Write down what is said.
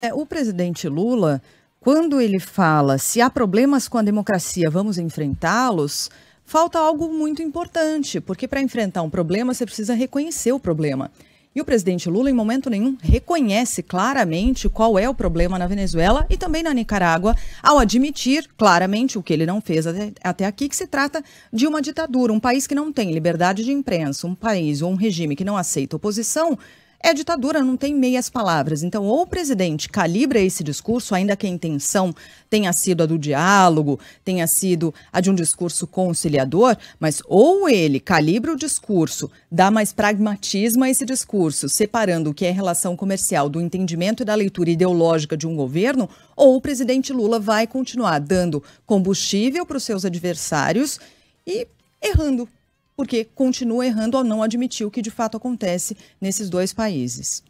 É, o presidente Lula, quando ele fala se há problemas com a democracia, vamos enfrentá-los, falta algo muito importante, porque para enfrentar um problema você precisa reconhecer o problema. E o presidente Lula, em momento nenhum, reconhece claramente qual é o problema na Venezuela e também na Nicarágua, ao admitir claramente o que ele não fez até, até, aqui, que se trata de uma ditadura, um país que não tem liberdade de imprensa, um país ou um regime que não aceita oposição, é ditadura, não tem meias palavras. Então, ou o presidente calibra esse discurso, ainda que a intenção tenha sido a do diálogo, tenha sido a de um discurso conciliador, mas ou ele calibra o discurso, dá mais pragmatismo a esse discurso, separando o que é relação comercial do entendimento e da leitura ideológica de um governo, ou o presidente Lula vai continuar dando combustível para os seus adversários e errando porque continua errando ao não admitir o que de fato acontece nesses dois países.